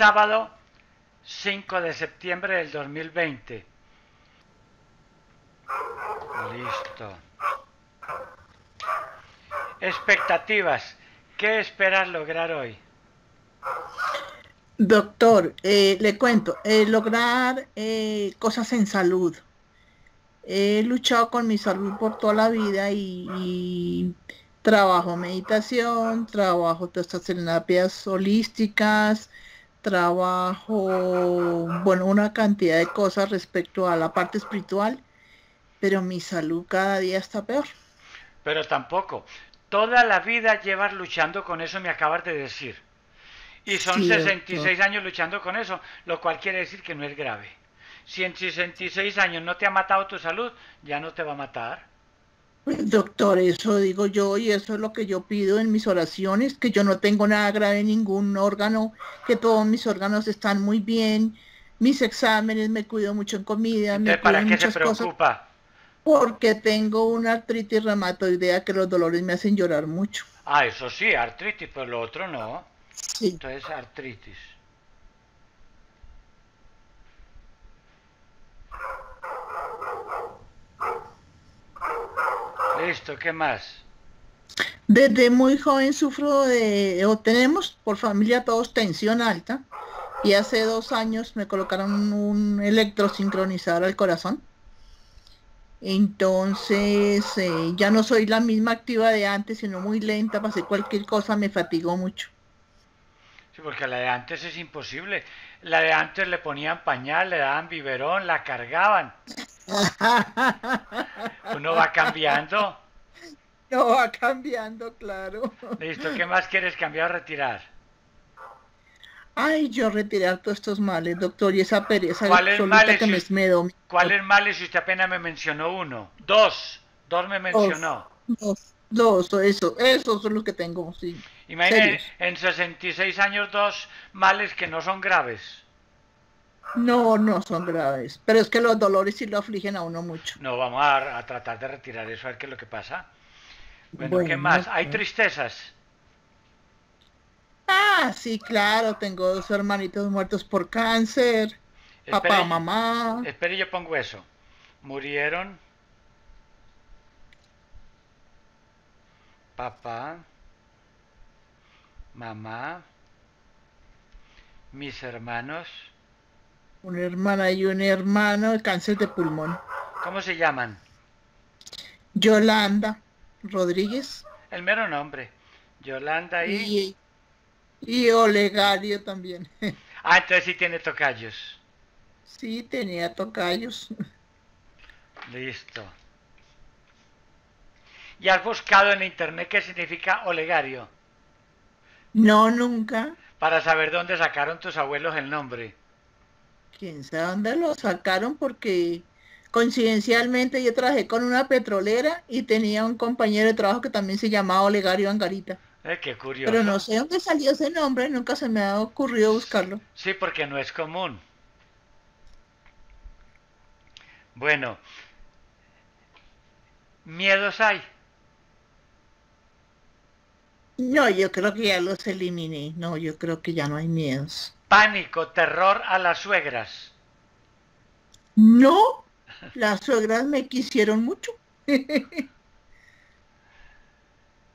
Sábado 5 de septiembre del 2020. Listo. Expectativas. ¿Qué esperas lograr hoy? Doctor, eh, le cuento, eh, lograr eh, cosas en salud. He luchado con mi salud por toda la vida y, y trabajo meditación, trabajo todas estas terapias holísticas, trabajo, bueno, una cantidad de cosas respecto a la parte espiritual, pero mi salud cada día está peor. Pero tampoco. Toda la vida llevas luchando con eso, me acabas de decir. Y son Sí, 66 doctor. años luchando con eso, lo cual quiere decir que no es grave. Si en 66 años no te ha matado tu salud, ya no te va a matar. Pues, doctor, eso digo yo y eso es lo que yo pido en mis oraciones, que yo no tengo nada grave en ningún órgano, que todos mis órganos están muy bien, mis exámenes, me cuido mucho en comida, me Entonces, cuido ¿para en qué se cosas, preocupa? porque tengo una artritis reumatoidea que los dolores me hacen llorar mucho. Ah, eso sí, artritis, pero lo otro no. Sí. Entonces, artritis. Listo, ¿qué más? Desde muy joven sufro de, o tenemos por familia todos tensión alta y hace dos años me colocaron un electrosincronizador al corazón. Entonces eh, ya no soy la misma activa de antes, sino muy lenta, para hacer cualquier cosa me fatigó mucho. Sí, porque la de antes es imposible. La de antes le ponían pañal, le daban biberón, la cargaban. Uno va cambiando. No va cambiando, claro. Listo, ¿qué más quieres cambiar o retirar? Ay, yo retirar todos estos males, doctor, y esa pereza ¿Cuáles absoluta males que si me. ¿Cuáles males si usted apenas me mencionó uno? Dos. Dos me mencionó. Dos, dos, eso, esos son los que tengo, sí. Imagínese, Serios. en 66 años dos males que no son graves. No, no son graves, pero es que los dolores sí lo afligen a uno mucho. No, vamos a, a tratar de retirar eso, a ver qué es lo que pasa. Bueno, ¿qué Bueno, más? ¿Hay pues. tristezas? Ah, sí, claro, tengo dos hermanitos muertos por cáncer, papá, mamá. espere, yo pongo eso. Murieron papá, mamá, mis hermanos. Una hermana y un hermano cáncer de pulmón. ¿Cómo se llaman? Yolanda Rodríguez El mero nombre. Yolanda y... y, y Olegario también. Ah, entonces sí tiene tocayos. Sí, tenía tocayos. Listo. ¿Y has buscado en internet qué significa olegario? No, nunca. Para saber dónde sacaron tus abuelos el nombre. Quién sabe dónde lo sacaron porque coincidencialmente yo trabajé con una petrolera y tenía un compañero de trabajo que también se llamaba Olegario Angarita. Eh, qué curioso. Pero no sé dónde salió ese nombre, nunca se me ha ocurrido buscarlo. Sí, porque no es común. Bueno, miedos hay. No, yo creo que ya los eliminé. No, yo creo que ya no hay miedos. Pánico, terror a las suegras. No, las suegras me quisieron mucho.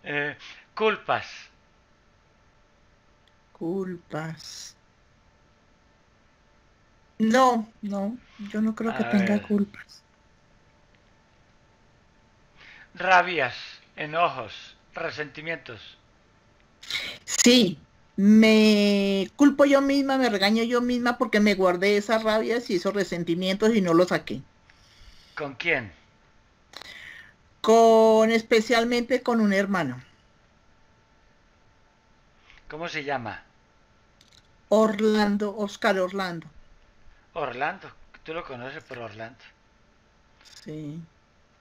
Eh, culpas. Culpas. No, no, yo no creo que tenga culpas. Rabias, enojos, resentimientos. Sí, me culpo yo misma, me regaño yo misma porque me guardé esas rabias y esos resentimientos y no los saqué. ¿Con quién? Con especialmente con un hermano, ¿Cómo se llama? Orlando, Oscar Orlando. Orlando. Tú lo conoces por Orlando. Sí.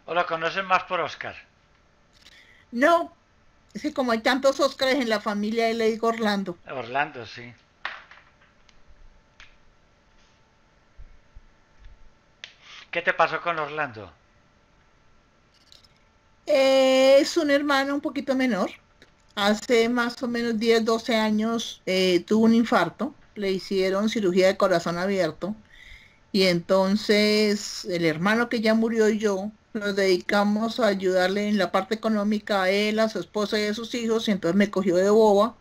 ¿O lo conoces más por Oscar? No, es que como hay tantos Óscares en la familia, él le digo Orlando. Orlando, sí. ¿Qué te pasó con Orlando? Eh, es un hermano un poquito menor. Hace más o menos 10, 12 años eh, tuvo un infarto le hicieron cirugía de corazón abierto y entonces el hermano que ya murió y yo nos dedicamos a ayudarle en la parte económica a él, a su esposa y a sus hijos y entonces me cogió de boba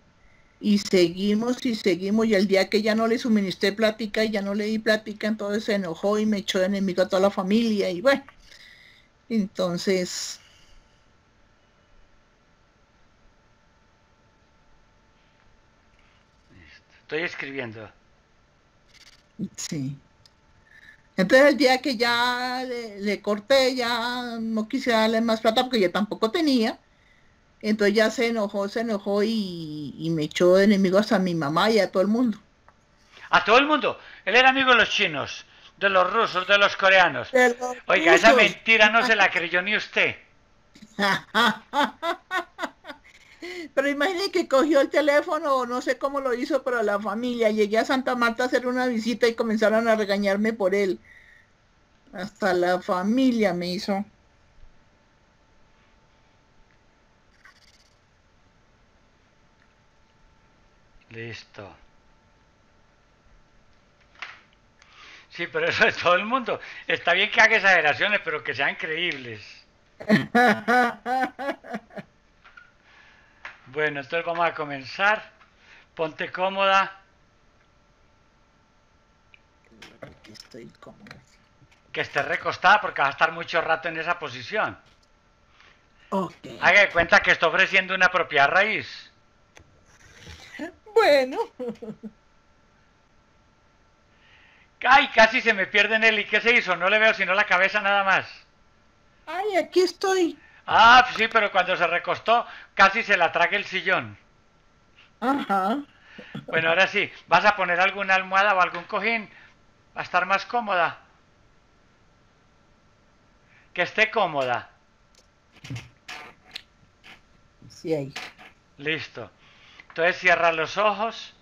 y seguimos y seguimos y el día que ya no le suministré plática y ya no le di plática entonces se enojó y me echó de enemigo a toda la familia y bueno entonces Estoy escribiendo. Sí. Entonces el día que ya le, corté, ya no quise darle más plata porque ya tampoco tenía. Entonces ya se enojó, se enojó y, me echó de enemigos a mi mamá y a todo el mundo. ¿A todo el mundo? Él era amigo de los chinos, de los rusos, de los coreanos. Oiga, esa mentira no se la creyó ni usted. Pero imagínate que cogió el teléfono, no sé cómo lo hizo, pero la familia. Llegué a Santa Marta a hacer una visita y comenzaron a regañarme por él. Hasta la familia me hizo. Listo. Sí, pero eso es todo el mundo. Está bien que haga exageraciones, pero que sean creíbles. Bueno, entonces vamos a comenzar. Ponte cómoda. estoy cómoda. Que esté recostada porque va a estar mucho rato en esa posición. Ok. Haga de cuenta que está ofreciendo una propia raíz. Bueno. Ay, casi se me pierde en él. ¿Y qué se hizo? No le veo sino la cabeza nada más. Ay, aquí estoy. Ah, sí, pero cuando se recostó casi se la traga el sillón. Ajá. Bueno, ahora sí, ¿vas a poner alguna almohada o algún cojín? ¿Va a estar más cómoda? Que esté cómoda. Sí, ahí. Listo. Entonces cierra los ojos.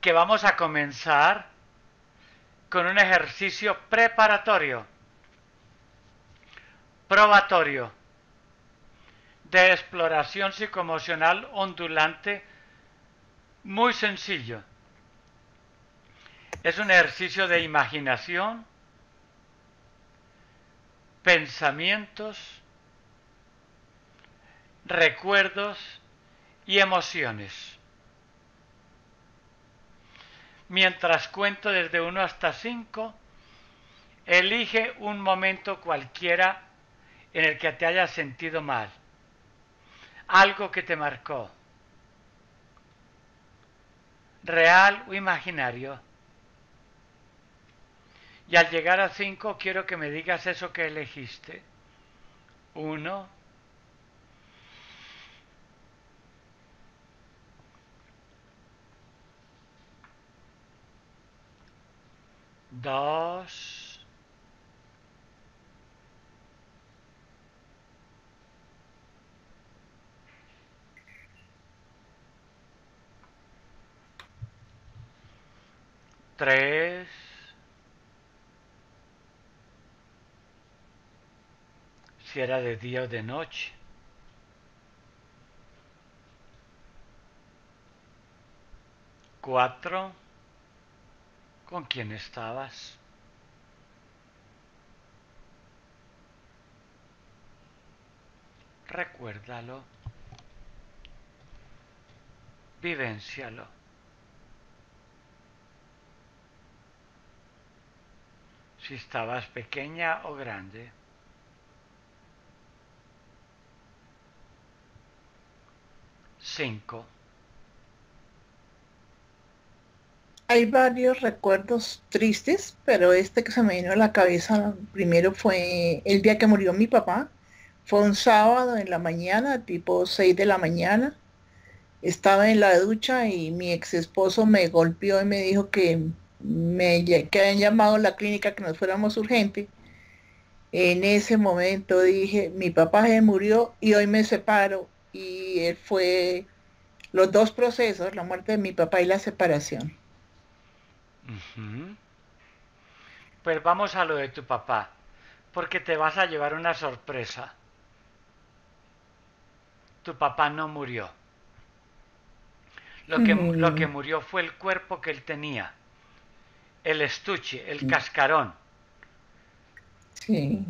Que vamos a comenzar con un ejercicio preparatorio probatorio de exploración psicoemocional ondulante muy sencillo. Es un ejercicio de imaginación, pensamientos, recuerdos y emociones. Mientras cuento desde 1 hasta 5, elige un momento cualquiera en el que te hayas sentido mal, algo que te marcó, real o imaginario. Y al llegar a cinco quiero que me digas eso que elegiste. Uno. Dos. Tres, si era de día o de noche. Cuatro, ¿con quién estabas? Recuérdalo, vivencialo. Si estabas pequeña o grande. Cinco. Hay varios recuerdos tristes, pero este que se me vino a la cabeza primero fue el día que murió mi papá. Fue un sábado en la mañana, tipo 6 de la mañana. Estaba en la ducha y mi ex esposo me golpeó y me dijo que me que habían llamado a la clínica que nos fuéramos urgente. En ese momento dije, mi papá se murió y hoy me separo. Y él fue los dos procesos, la muerte de mi papá y la separación. Pues vamos a lo de tu papá, porque te vas a llevar una sorpresa. Tu papá no murió. Lo que, lo que murió fue el cuerpo que él tenía, el estuche, el cascarón. Sí.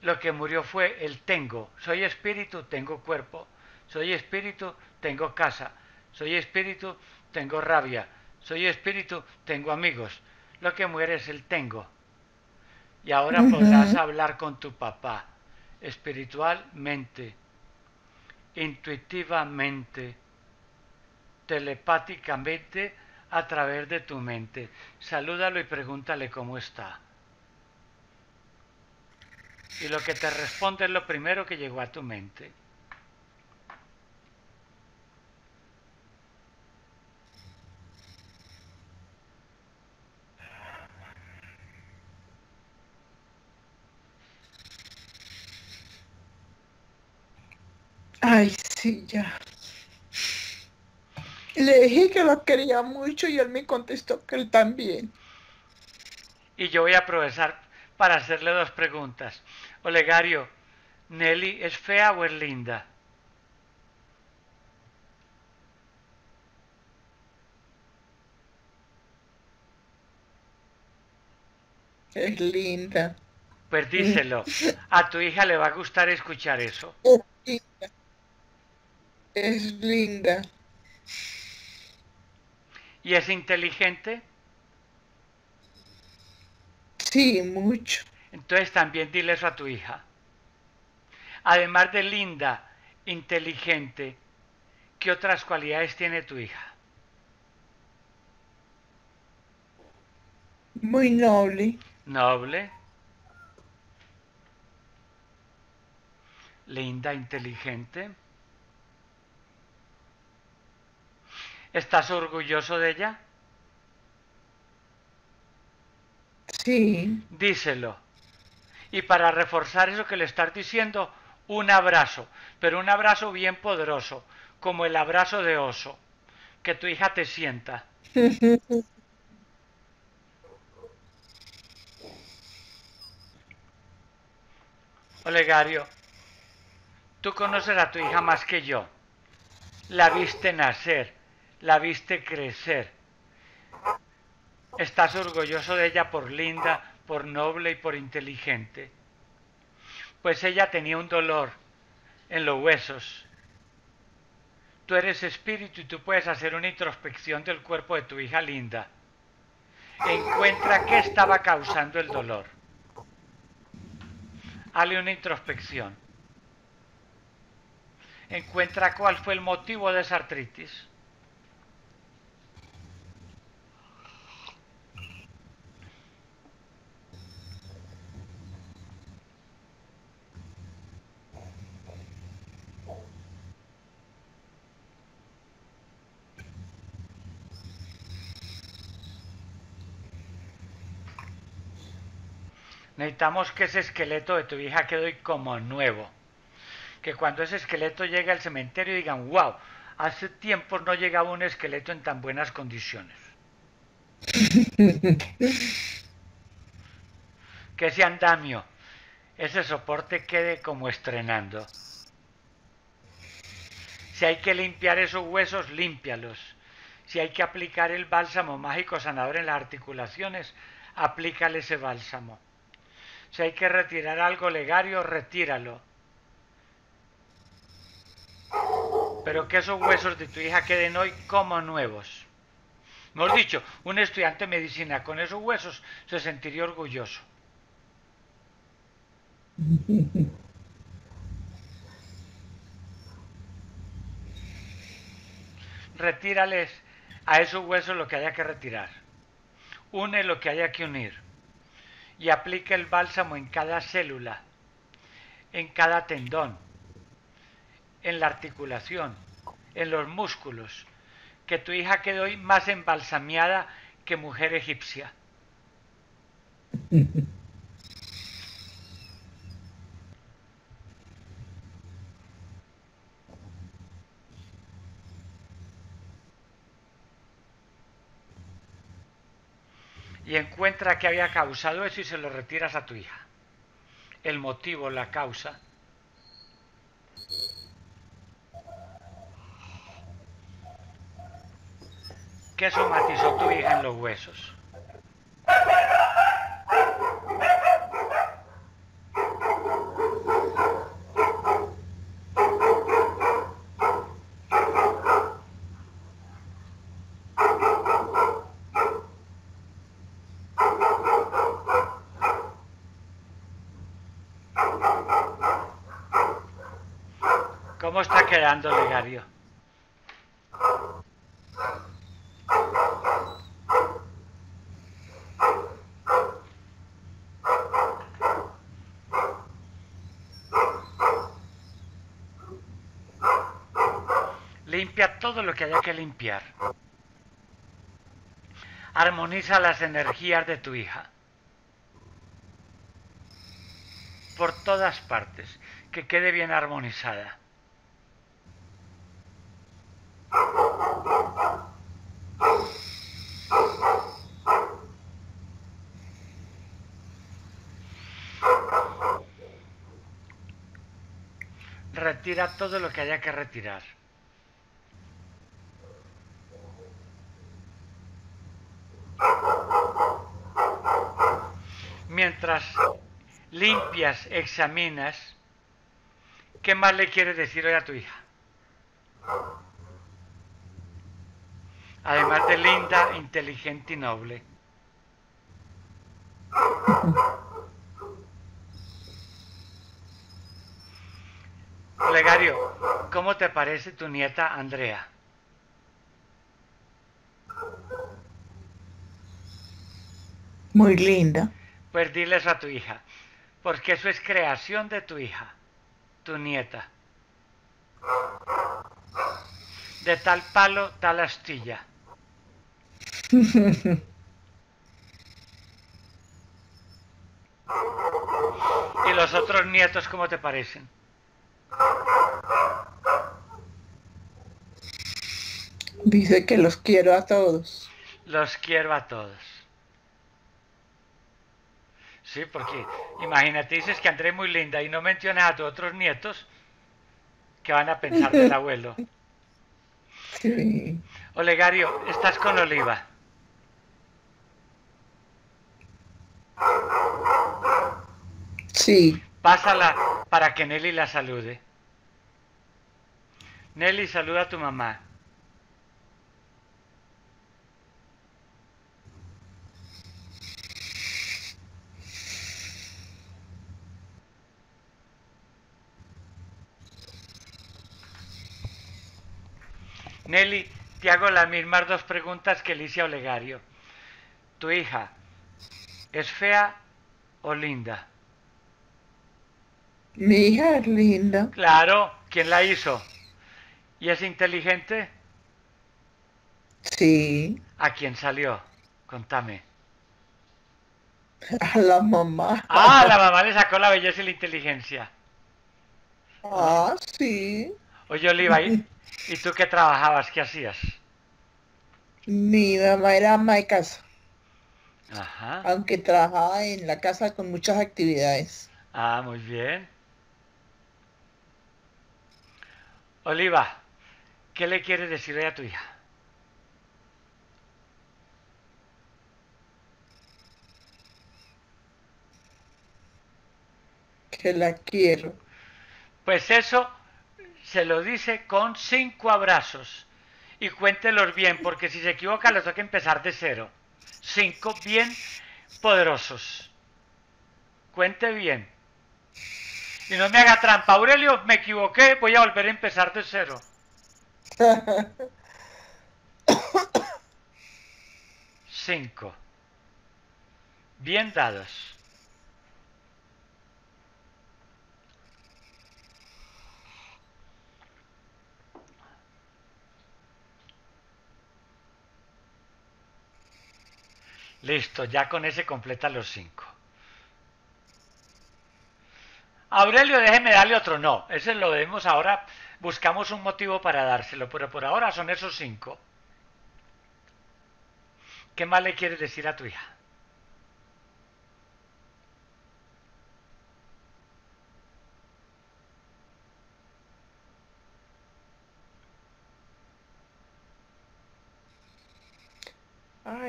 Lo que murió fue el tengo. Soy espíritu, tengo cuerpo. Soy espíritu, tengo casa. Soy espíritu, tengo rabia. Soy espíritu, tengo amigos. Lo que muere es el tengo. Y ahora podrás hablar con tu papá espiritualmente, intuitivamente, telepáticamente a través de tu mente. Salúdalo y pregúntale cómo está. Y lo que te responde es lo primero que llegó a tu mente. Ay, sí, ya. Le dije que lo quería mucho y él me contestó que él también. Y yo voy a aprovechar para hacerle dos preguntas. Olegario, ¿Nelly es fea o es linda? Es linda. Pues díselo. A tu hija le va a gustar escuchar eso. Es linda. Es linda. ¿Y es inteligente? Sí, mucho. Entonces también dile eso a tu hija. Además de linda, inteligente, ¿qué otras cualidades tiene tu hija? Muy noble. Noble. Linda, inteligente. ¿Estás orgulloso de ella? Sí. Díselo. Y para reforzar eso que le estás diciendo, un abrazo, pero un abrazo bien poderoso, como el abrazo de oso, que tu hija te sienta. Olegario, tú conoces a tu hija más que yo. La viste nacer, la viste crecer. Estás orgulloso de ella por linda, por noble y por inteligente. Pues ella tenía un dolor en los huesos. Tú eres espíritu y tú puedes hacer una introspección del cuerpo de tu hija linda. Encuentra qué estaba causando el dolor. Hale una introspección. Encuentra cuál fue el motivo de esa artritis. Necesitamos que ese esqueleto de tu hija quede como nuevo. Que cuando ese esqueleto llegue al cementerio digan, wow, hace tiempo no llegaba un esqueleto en tan buenas condiciones. que ese andamio, ese soporte quede como estrenando. Si hay que limpiar esos huesos, límpialos. Si hay que aplicar el bálsamo mágico sanador en las articulaciones, aplícale ese bálsamo. Si hay que retirar algo legario, retíralo. Pero que esos huesos de tu hija queden hoy como nuevos. Hemos dicho, un estudiante de medicina con esos huesos se sentiría orgulloso. Retírales a esos huesos lo que haya que retirar. Une lo que haya que unir y aplica el bálsamo en cada célula, en cada tendón, en la articulación, en los músculos, que tu hija quede hoy más embalsamiada que mujer egipcia. y encuentra que había causado eso y se lo retiras a tu hija. El motivo, la causa. ¿Qué somatizó tu hija en los huesos? ¿Cómo está quedando, Legario? Limpia todo lo que haya que limpiar. Armoniza las energías de tu hija. Por todas partes. Que quede bien armonizada. Retira todo lo que haya que retirar. Mientras limpias, examinas, ¿qué más le quieres decir hoy a tu hija? Además de linda, inteligente y noble. Olegario, ¿cómo te parece tu nieta Andrea? Muy linda. Pues diles a tu hija, porque eso es creación de tu hija, tu nieta. De tal palo, tal astilla. ¿Y los otros nietos cómo te parecen? Dice que los quiero a todos. Los quiero a todos. Sí, porque imagínate, dices que André es muy linda y no mencionas a tus otros nietos que van a pensar del abuelo. Sí. Olegario, estás con Oliva. Sí. Pásala para que Nelly la salude. Nelly, saluda a tu mamá. Nelly, te hago las mismas dos preguntas que Alicia Olegario. ¿Tu hija es fea o linda? Mi hija es linda. Claro, ¿quién la hizo? ¿Y es inteligente? Sí. ¿A quién salió? Contame. A la mamá. Ah, la mamá le sacó la belleza y la inteligencia. Ah, sí. Oye, Oliva, ¿y, ¿y tú qué trabajabas? ¿Qué hacías? Mi mamá era ama de casa, Ajá. aunque trabajaba en la casa con muchas actividades. Ah, muy bien. Oliva, ¿qué le quieres decir a tu hija? Que la quiero. Pues eso se lo dice con cinco abrazos. Y cuéntelos bien, porque si se equivoca les toca empezar de cero. Cinco bien poderosos. Cuente bien. Y no me haga trampa. Aurelio, me equivoqué, voy a volver a empezar de cero. Cinco. Bien dados. Listo, ya con ese completa los cinco. Aurelio, déjeme darle otro. No, ese lo debemos ahora. Buscamos un motivo para dárselo, pero por ahora son esos cinco. ¿Qué más le quieres decir a tu hija?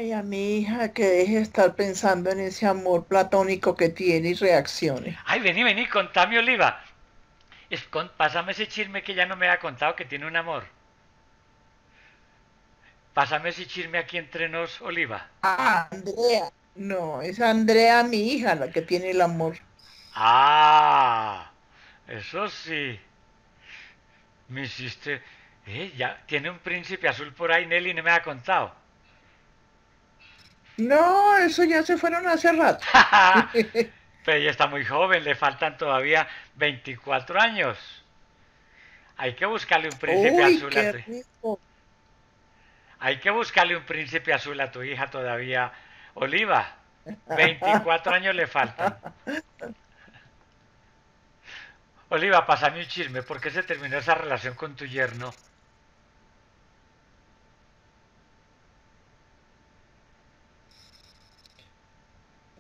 Ay, a mi hija que deje de estar pensando en ese amor platónico que tiene y reaccione. Ay, vení, vení, contame, Oliva. Es, con, pásame ese chisme que ya no me ha contado que tiene un amor. Pásame ese chisme aquí entre nos, Oliva. Ah, Andrea. No, es Andrea, mi hija, la que tiene el amor. Ah, eso sí. Me hiciste... Eh, ya tiene un príncipe azul por ahí, Nelly, no me ha contado. No, eso ya se fueron hace rato. Pero ella está muy joven, le faltan todavía 24 años. Hay que buscarle un príncipe Uy, azul a tu... rico. Hay que buscarle un príncipe azul a tu hija todavía, Oliva. 24 años le faltan. Oliva, pásame un chisme. ¿Por qué se terminó esa relación con tu yerno?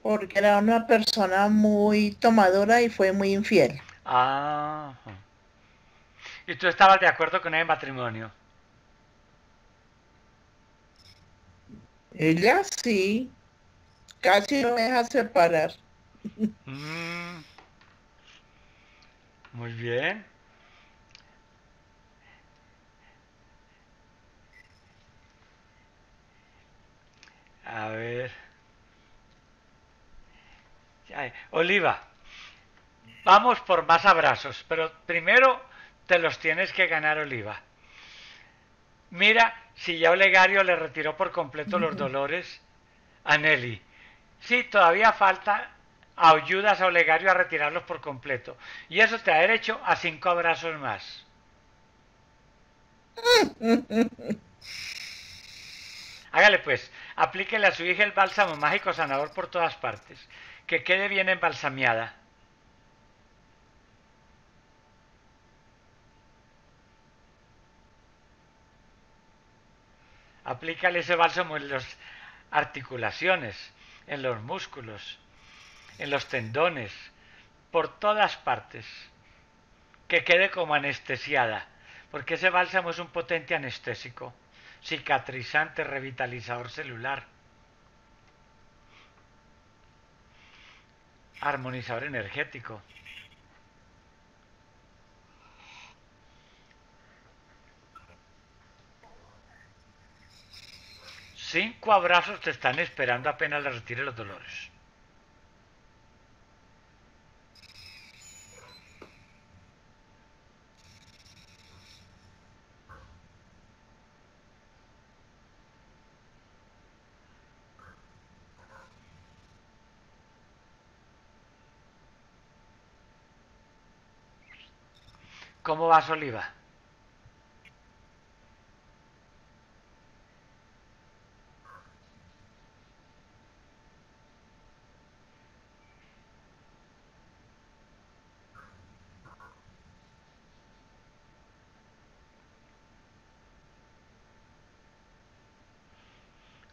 Porque era una persona muy tomadora y fue muy infiel. Ah. ¿Y tú estabas de acuerdo con el matrimonio? Ella sí, casi no me deja separar. Mm. Muy bien. A ver. Ay, Oliva, vamos por más abrazos, pero primero te los tienes que ganar, Oliva. Mira si ya Olegario le retiró por completo los dolores a Nelly. Sí, todavía falta ayudas a Olegario a retirarlos por completo. Y eso te da derecho a cinco abrazos más. Hágale pues, aplíquele a su hija el bálsamo mágico sanador por todas partes. Que quede bien embalsamiada. Aplícale ese bálsamo en las articulaciones, en los músculos, en los tendones, por todas partes. Que quede como anestesiada, porque ese bálsamo es un potente anestésico, cicatrizante, revitalizador celular, armonizador energético. Cinco abrazos te están esperando apenas le retire los dolores. ¿Cómo vas, Oliva?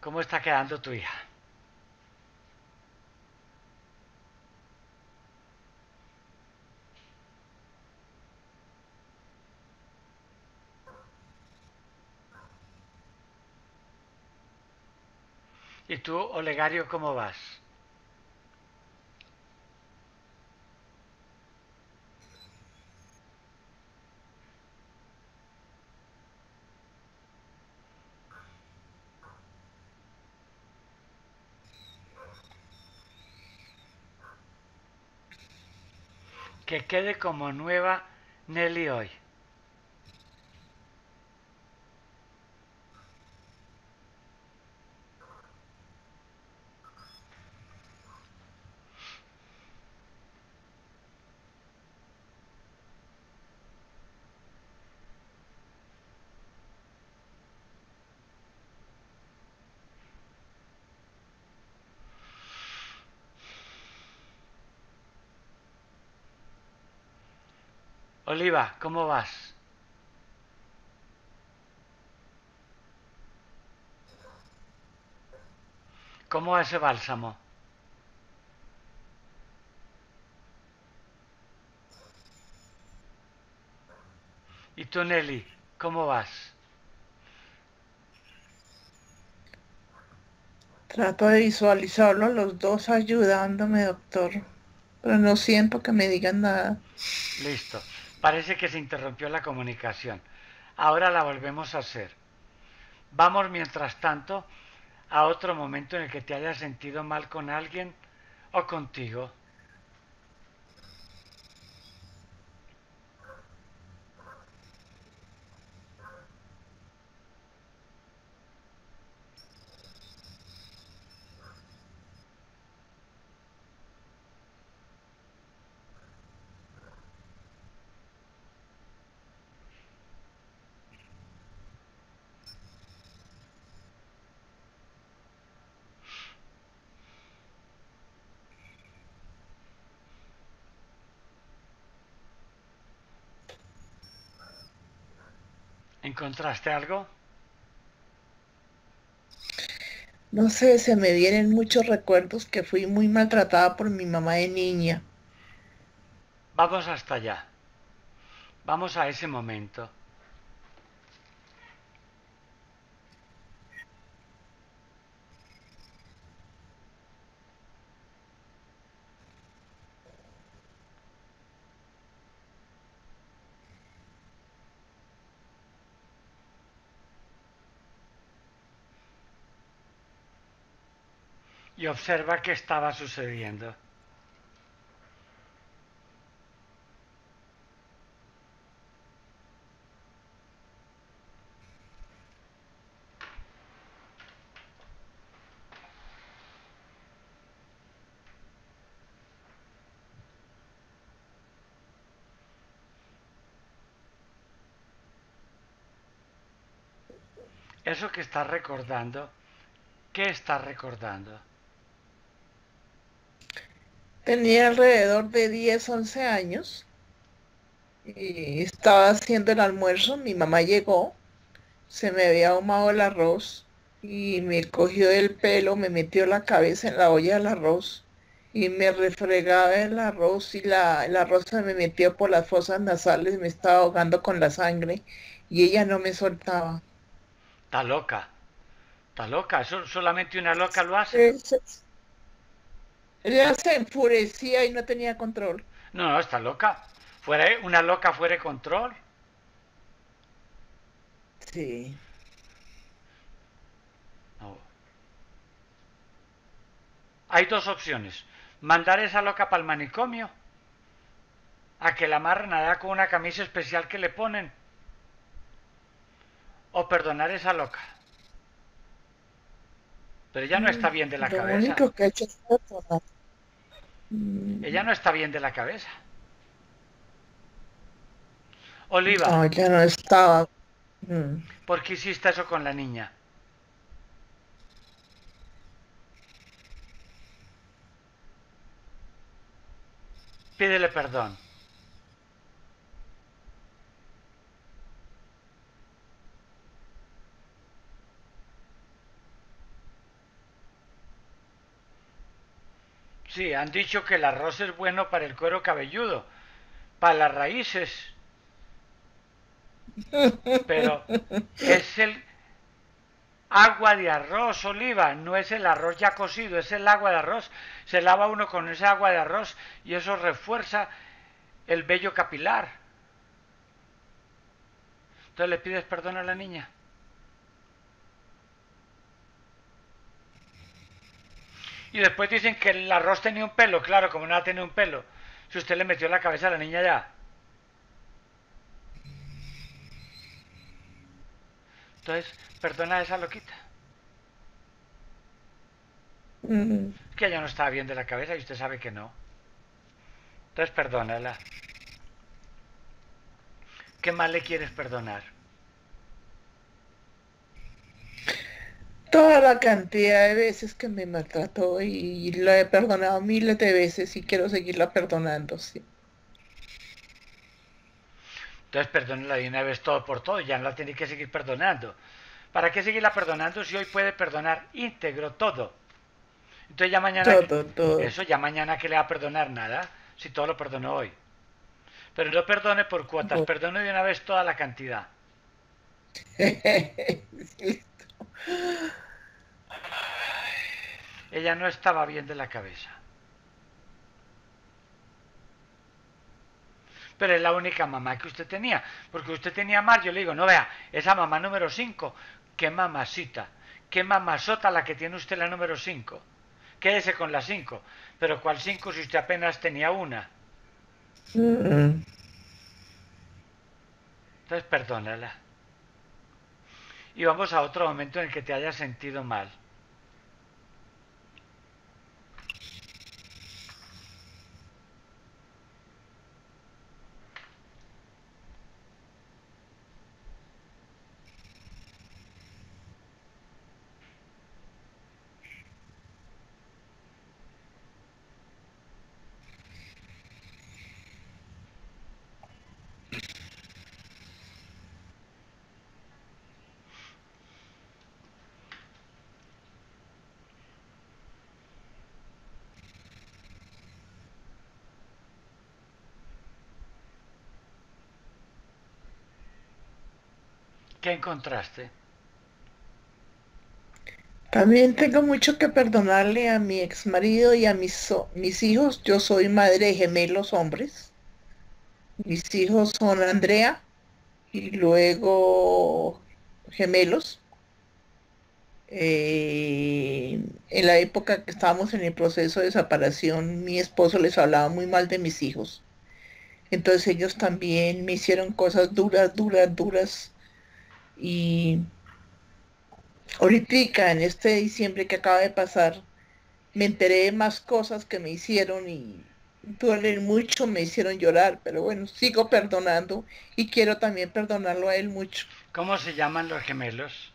¿Cómo está quedando tu hija? ¿Y tú, Olegario, cómo vas? Que quede como nueva Nelly hoy. Oliva, ¿cómo vas? ¿Cómo va ese bálsamo? ¿Y tú, Nelly, cómo vas? Trato de visualizarlo los dos ayudándome, doctor. Pero no siento que me digan nada. Listo. Parece que se interrumpió la comunicación. Ahora la volvemos a hacer. Vamos mientras tanto a otro momento en el que te hayas sentido mal con alguien o contigo. ¿Encontraste algo? No sé, se me vienen muchos recuerdos que fui muy maltratada por mi mamá de niña. Vamos hasta allá. Vamos a ese momento. Y observa qué estaba sucediendo. Eso que estás recordando, ¿qué estás recordando? Tenía alrededor de 10, 11 años. Y estaba haciendo el almuerzo, mi mamá llegó, se me había ahumado el arroz y me cogió del pelo, me metió la cabeza en la olla del arroz y me refregaba el arroz y la, el arroz se me metió por las fosas nasales, me estaba ahogando con la sangre y ella no me soltaba. Está loca, está loca, eso solamente una loca lo hace. Ella se enfurecía y no tenía control. No, no, está loca. Fuera, una loca fuera de control. Sí. Hay dos opciones. Mandar esa loca para el manicomio. A que la amarren allá con una camisa especial que le ponen. O perdonar esa loca. Pero ya no está bien de la cabeza. Único que hecho es ella no está bien de la cabeza. Oliva. No, ya no estaba. Mm. ¿Por qué hiciste eso con la niña? Pídele perdón. Sí, han dicho que el arroz es bueno para el cuero cabelludo, para las raíces. Pero es el agua de arroz, oliva, no es el arroz ya cocido, es el agua de arroz. Se lava uno con ese agua de arroz y eso refuerza el vello capilar. Entonces le pides perdón a la niña. Y después dicen que el arroz tenía un pelo, claro, como no tiene un pelo. Si usted le metió la cabeza a la niña ya. Entonces, perdona a esa loquita. Mm. Que ella no estaba bien de la cabeza y usted sabe que no. Entonces, perdónala. ¿Qué más le quieres perdonar? Toda la cantidad de veces que me maltrató y lo he perdonado miles de veces y quiero seguirla perdonando, sí. Entonces perdónela de una vez todo por todo, ya no la tiene que seguir perdonando. ¿Para qué seguirla perdonando si hoy puede perdonar íntegro todo? Entonces ya mañana... Eso ya mañana que le va a perdonar nada, si todo lo perdonó hoy. Pero no perdone por cuotas, perdone de una vez toda la cantidad. ella no estaba bien de la cabeza. Pero es la única mamá que usted tenía, porque usted tenía más, yo le digo, no vea, esa mamá número 5, qué mamacita, qué mamazota la que tiene usted la número 5. Quédese con la 5, pero ¿cuál 5 si usted apenas tenía una? Entonces perdónala. Y vamos a otro momento en el que te hayas sentido mal. ¿Qué También tengo mucho que perdonarle a mi ex marido y a mis, mis hijos. Yo soy madre de gemelos hombres. Mis hijos son Andrea y luego gemelos. Eh, en la época que estábamos en el proceso de separación, mi esposo les hablaba muy mal de mis hijos. Entonces ellos también me hicieron cosas duras, duras, duras y ahorita, en este diciembre que acaba de pasar, me enteré de más cosas que me hicieron y duelen mucho, me hicieron llorar, pero bueno, sigo perdonando y quiero también perdonarlo a él mucho. ¿Cómo se llaman los gemelos?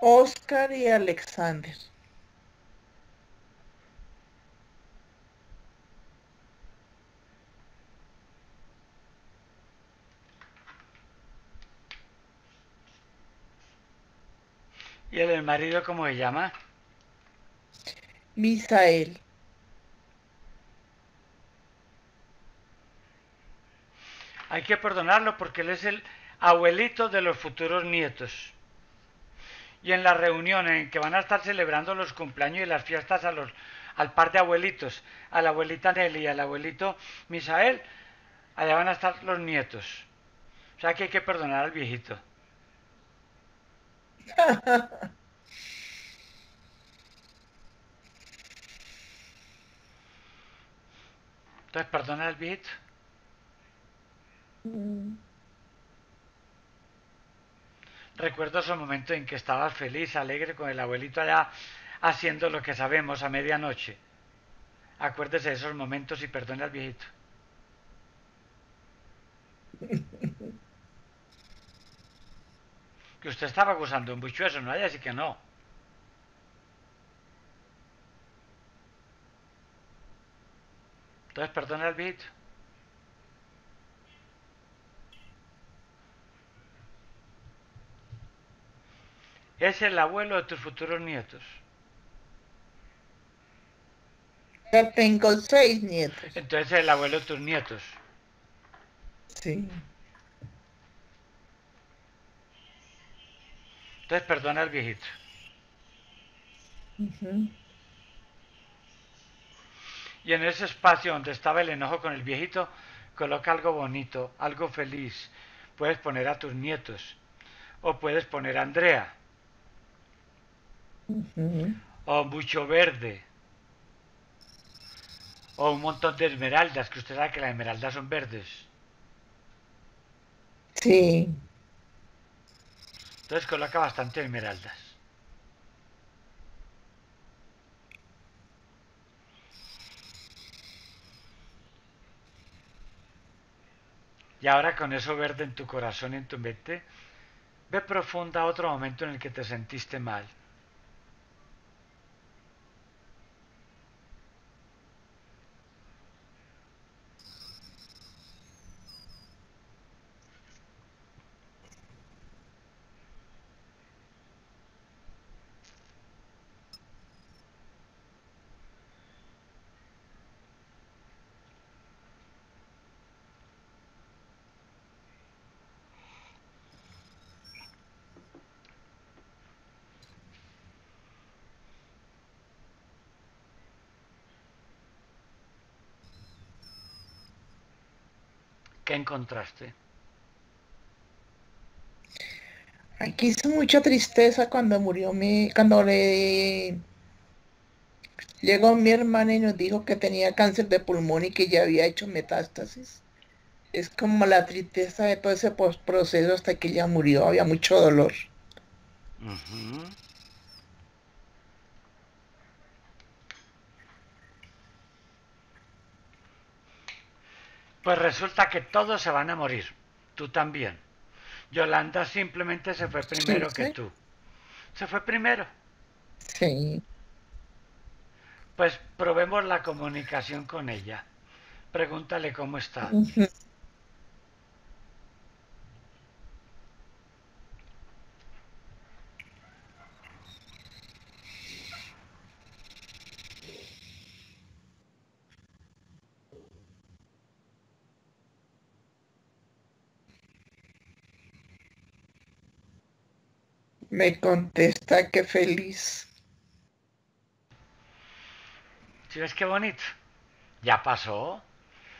Oscar y Alexander. ¿Y el marido cómo se llama? Misael. Hay que perdonarlo porque él es el abuelito de los futuros nietos. Y en la reunión en que van a estar celebrando los cumpleaños y las fiestas a los, al par de abuelitos, a la abuelita Nelly y al abuelito Misael, allá van a estar los nietos. O sea que hay que perdonar al viejito. Entonces, perdona el beat. Recuerdo esos momentos en que estabas feliz, alegre con el abuelito allá haciendo lo que sabemos a medianoche. Acuérdese de esos momentos y perdone al viejito. que usted estaba gozando mucho eso, ¿no hay? Así que no. Entonces, perdona el beat. Es el abuelo de tus futuros nietos. Tengo seis nietos. Entonces es el abuelo de tus nietos. Sí. Entonces perdona al viejito. Y en ese espacio donde estaba el enojo con el viejito, coloca algo bonito, algo feliz. Puedes poner a tus nietos. O puedes poner a Andrea. O mucho verde. O un montón de esmeraldas, que usted sabe que las esmeraldas son verdes. Sí. Entonces coloca bastante esmeraldas. Y ahora con eso verde en tu corazón y en tu mente, ve profunda otro momento en el que te sentiste mal. ¿Qué encontraste? Aquí hizo mucha tristeza cuando murió mi, cuando le llegó mi hermana y nos dijo que tenía cáncer de pulmón y que ya había hecho metástasis. Es como la tristeza de todo ese proceso hasta que ella murió, había mucho dolor. Pues resulta que todos se van a morir, tú también. Yolanda simplemente se fue primero que tú. Se fue primero. Sí. Pues probemos la comunicación con ella. Pregúntale cómo está. Me contesta que feliz. ¿Sí ves qué bonito? Ya pasó.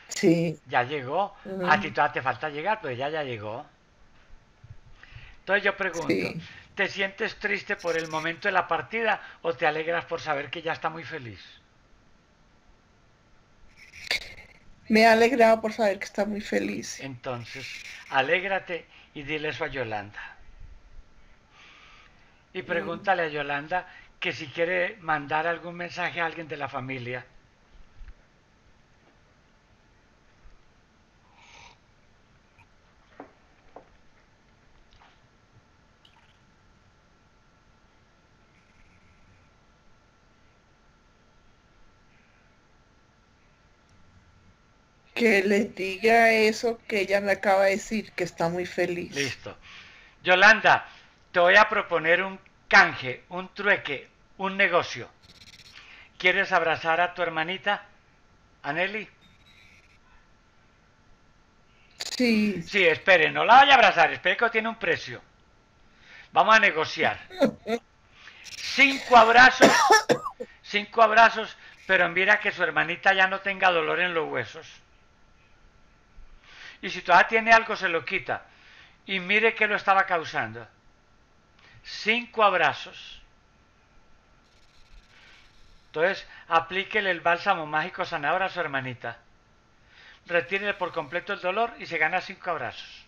Sí. Ya llegó. A ti todavía te falta llegar, pero ya ya llegó. Entonces yo pregunto, ¿te sientes triste por el momento de la partida o te alegras por saber que ya está muy feliz? Me he alegrado por saber que está muy feliz. Entonces, alégrate y dile eso a Yolanda. Y pregúntale a Yolanda que si quiere mandar algún mensaje a alguien de la familia. Que le diga eso que ella me acaba de decir, que está muy feliz. Listo. Yolanda, te voy a proponer un canje, un trueque, un negocio. ¿Quieres abrazar a tu hermanita, Aneli? Sí. Sí, espere, no la vaya a abrazar, espere que tiene un precio. Vamos a negociar. Cinco abrazos, cinco abrazos, pero mira que su hermanita ya no tenga dolor en los huesos. Y si todavía tiene algo, se lo quita. Y mire que lo estaba causando cinco abrazos. Entonces, aplíquele el bálsamo mágico sanador a su hermanita. Retírele por completo el dolor y se gana cinco abrazos.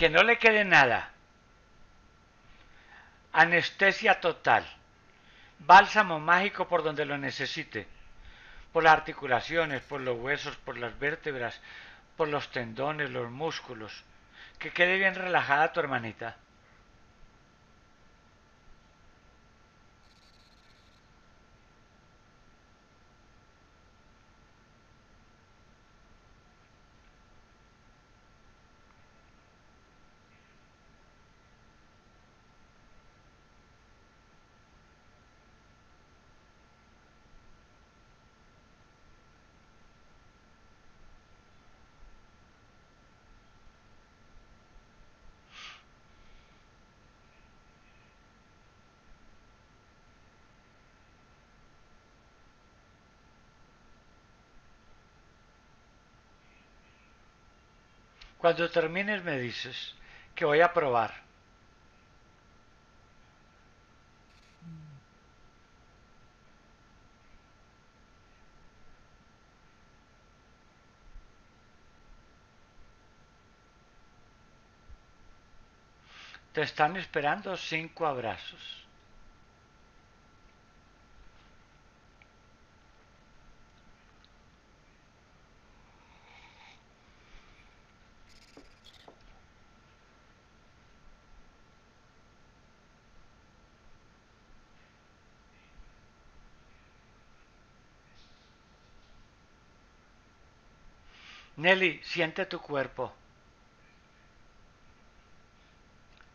Que no le quede nada. Anestesia total. Bálsamo mágico por donde lo necesite. Por las articulaciones, por los huesos, por las vértebras, por los tendones, los músculos. Que quede bien relajada tu hermanita. Cuando termines me dices que voy a probar. Te están esperando cinco abrazos. Nelly, siente tu cuerpo.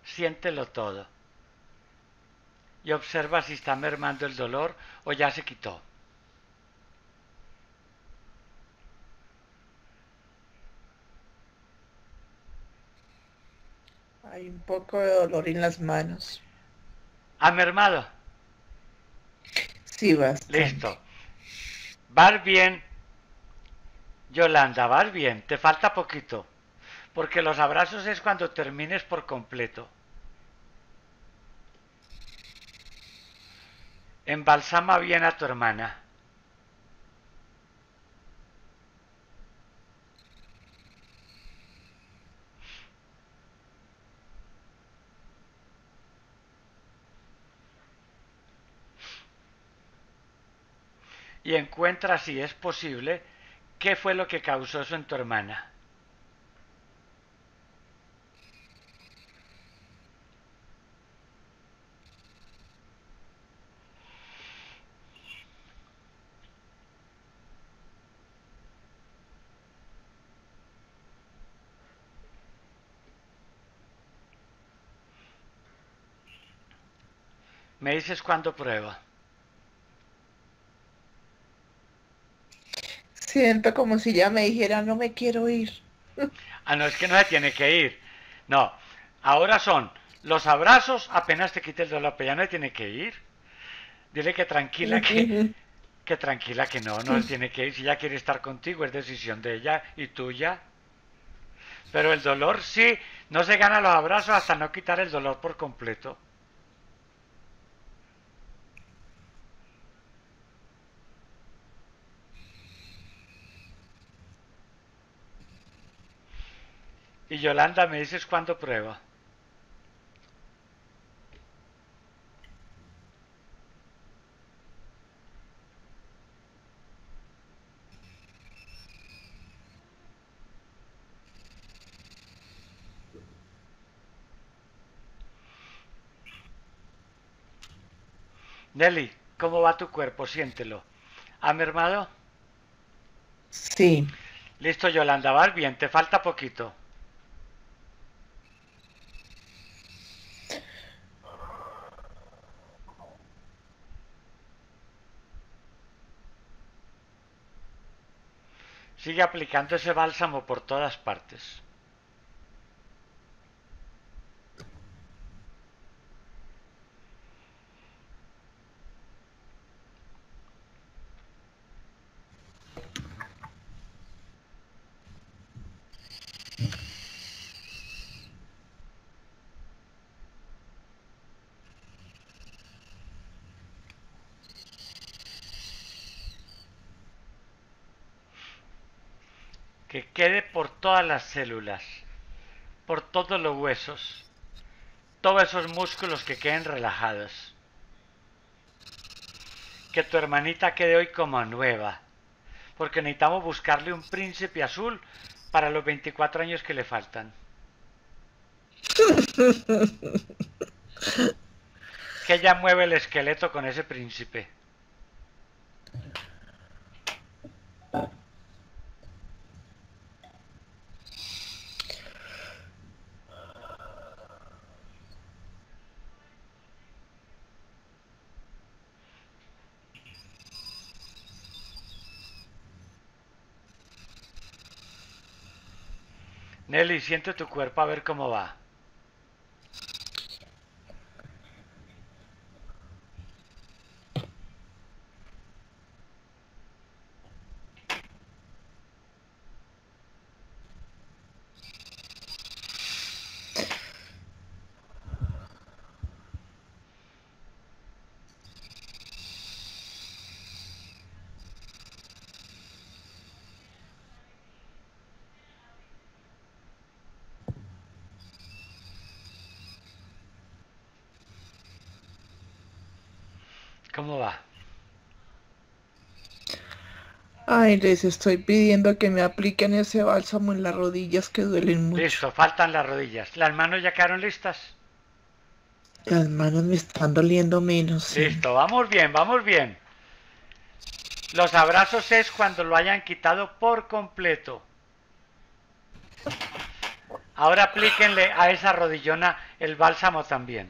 Siéntelo todo. Y observa si está mermando el dolor o ya se quitó. Hay un poco de dolor en las manos. ¿Ha mermado? Sí, bastante. Listo. Bar bien Yolanda, vas bien. Te falta poquito. Porque los abrazos es cuando termines por completo. Embalsama bien a tu hermana. y encuentra, si es posible, qué fue lo que causó eso en tu hermana. Me dices cuándo prueba. Siento como si ya me dijera, no me quiero ir. Ah, no, es que no se tiene que ir. No, ahora son los abrazos apenas te quite el dolor, pero ya no se tiene que ir. Dile que tranquila, que, que tranquila, que no, no se tiene que ir. Si ella quiere estar contigo, es decisión de ella y tuya. Pero el dolor sí, no se gana los abrazos hasta no quitar el dolor por completo. Y Yolanda, ¿me dices cuándo prueba? Nelly, ¿cómo va tu cuerpo? Siéntelo. ¿Ha mermado? Sí. Listo, Yolanda, vas bien, te falta poquito. Sigue aplicando ese bálsamo por todas partes. que quede por todas las células, por todos los huesos, todos esos músculos que queden relajados. Que tu hermanita quede hoy como nueva, porque necesitamos buscarle un príncipe azul para los 24 años que le faltan. que ella mueve el esqueleto con ese príncipe. Nelly, siente tu cuerpo a ver cómo va. ¿Cómo va? Ay, les estoy pidiendo que me apliquen ese bálsamo en las rodillas que duelen mucho. Listo, faltan las rodillas. ¿Las manos ya quedaron listas? Las manos me están doliendo menos. Listo, vamos bien, vamos bien. Los abrazos es cuando lo hayan quitado por completo. Ahora aplíquenle a esa rodillona el bálsamo también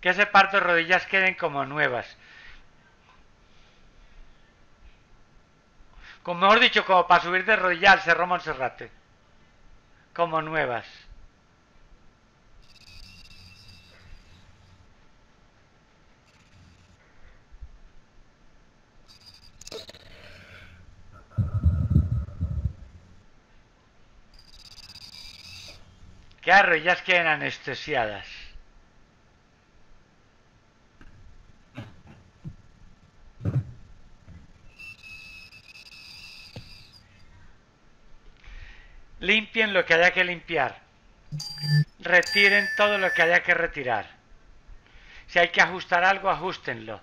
que ese par de rodillas queden como nuevas. como mejor dicho, como para subir de rodillas al Cerro Monserrate. Como nuevas. ¿Qué arrodillas quedan anestesiadas? Limpien lo que haya que limpiar. Retiren todo lo que haya que retirar. Si hay que ajustar algo, ajustenlo.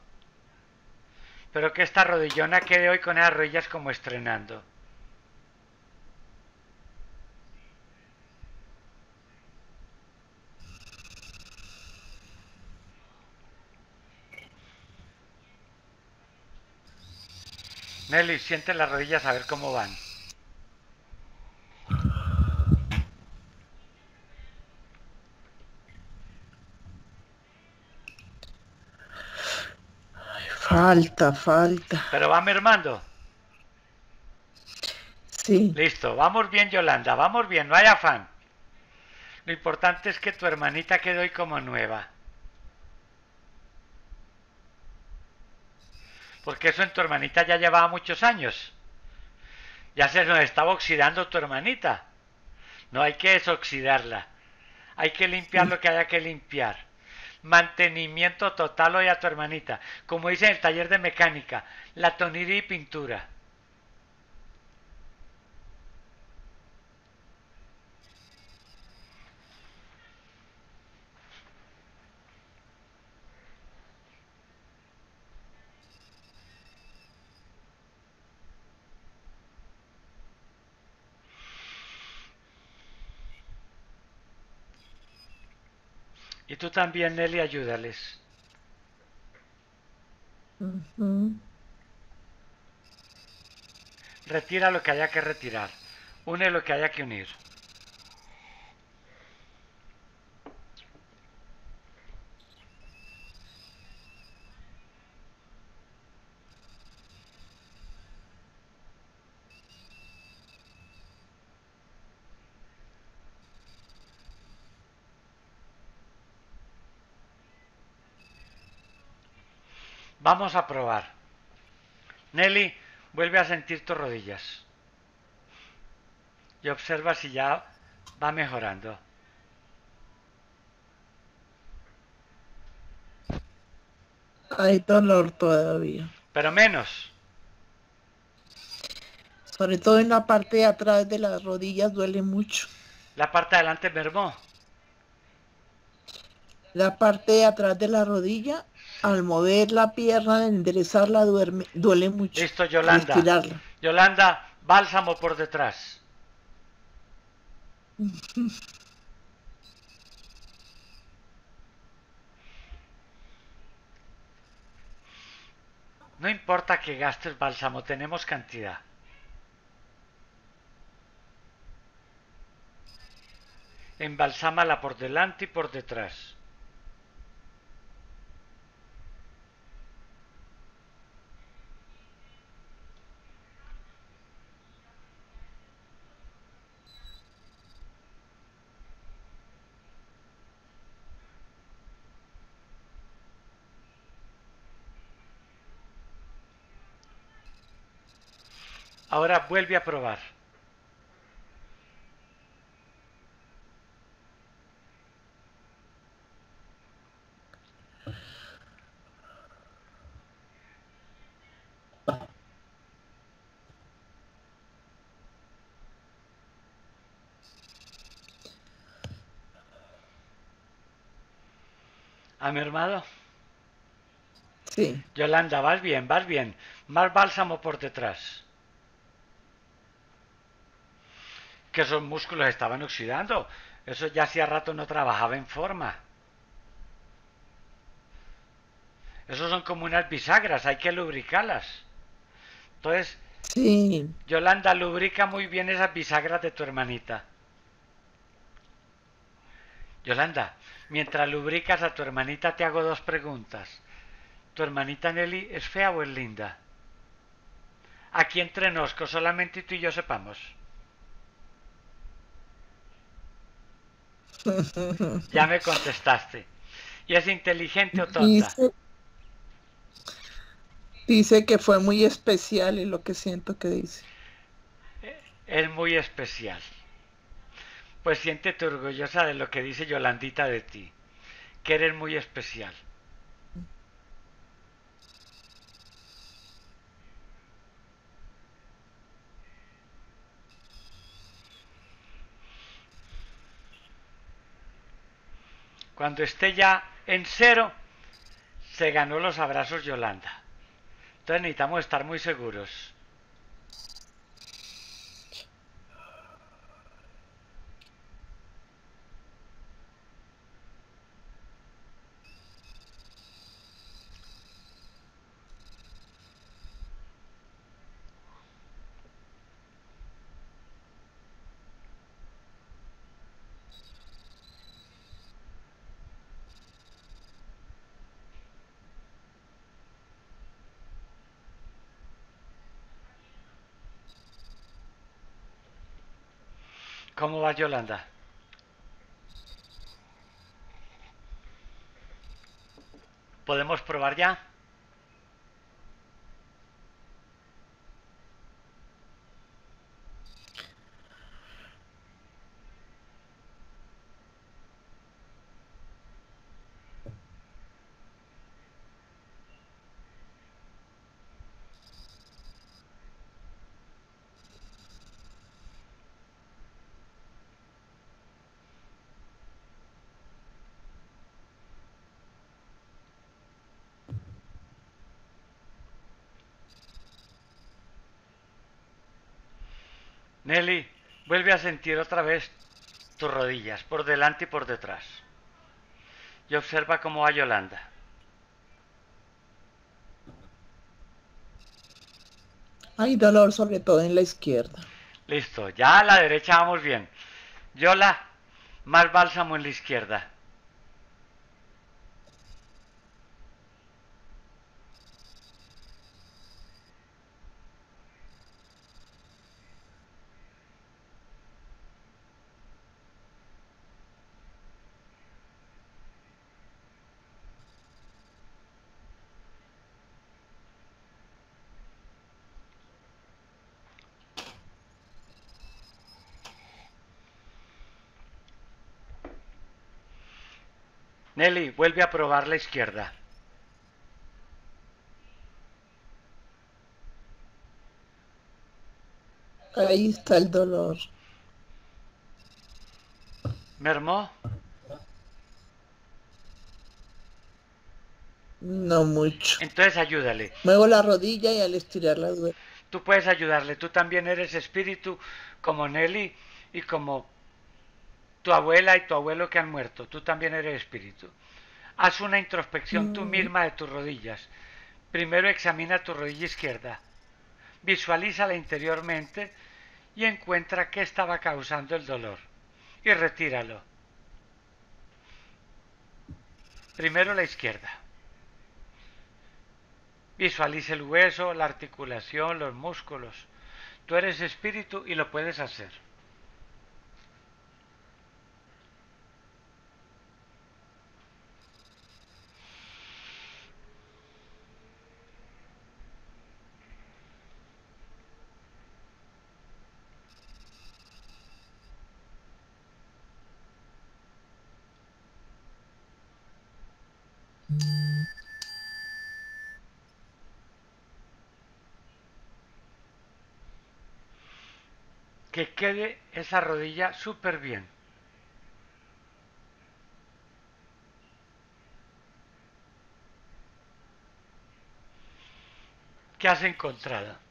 Pero que esta rodillona quede hoy con las rodillas como estrenando. Nelly, siente las rodillas a ver cómo van. Falta, falta. Pero va mermando. Sí. Listo, vamos bien Yolanda, vamos bien, no hay afán. Lo importante es que tu hermanita quedó hoy como nueva. Porque eso en tu hermanita ya llevaba muchos años. Ya se nos estaba oxidando tu hermanita. No hay que desoxidarla. Hay que limpiar lo que haya que limpiar. Mantenimiento total hoy a tu hermanita. Como dice en el taller de mecánica, la tonida y pintura. Y tú también, Nelly, ayúdales. Retira lo que haya que retirar. Une lo que haya que unir. Vamos a probar. Nelly, vuelve a sentir tus rodillas. Y observa si ya va mejorando. Hay dolor todavía. Pero menos. Sobre todo en la parte de atrás de las rodillas duele mucho. La parte de adelante mermó. La parte de atrás de la rodilla, al mover la pierna, al enderezarla, duerme, duele mucho. Listo, Yolanda. Estirarla. Yolanda, bálsamo por detrás. No importa que gastes bálsamo, tenemos cantidad. Embalsámala por delante y por detrás. Ahora vuelve a probar. ¿A mi hermano? Sí. Yolanda, vas bien, vas bien. Más bálsamo por detrás. Que esos músculos estaban oxidando. Eso ya hacía rato no trabajaba en forma. Esos son como unas bisagras, hay que lubricarlas. Entonces, Sí. Yolanda, lubrica muy bien esas bisagras de tu hermanita. Yolanda, mientras lubricas a tu hermanita te hago dos preguntas. ¿Tu hermanita Nelly es fea o es linda? Aquí entre nos, que solamente tú y yo sepamos. Ya me contestaste. ¿Y es inteligente o tonta? Dice, dice que fue muy especial y lo que siento que dice. Es muy especial. Pues siéntete orgullosa de lo que dice Yolandita de ti, que eres muy especial. Cuando esté ya en cero, se ganó los abrazos Yolanda. Entonces necesitamos estar muy seguros. ¿Cómo va Yolanda? ¿Podemos probar ya? Nelly, vuelve a sentir otra vez tus rodillas, por delante y por detrás. Y observa cómo va Yolanda. Hay dolor sobre todo en la izquierda. Listo, ya a la derecha vamos bien. Yola, más bálsamo en la izquierda. Nelly, vuelve a probar la izquierda. Ahí está el dolor. ¿Mermó? No mucho. Entonces ayúdale. Muevo la rodilla y al estirarla duele. Tú puedes ayudarle. Tú también eres espíritu como Nelly y como tu abuela y tu abuelo que han muerto, tú también eres espíritu. Haz una introspección tú mm. misma de tus rodillas. Primero examina tu rodilla izquierda, visualízala interiormente y encuentra qué estaba causando el dolor y retíralo. Primero la izquierda. Visualiza el hueso, la articulación, los músculos. Tú eres espíritu y lo puedes hacer. Que quede esa rodilla súper bien. ¿Qué has encontrado?